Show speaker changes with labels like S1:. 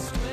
S1: out.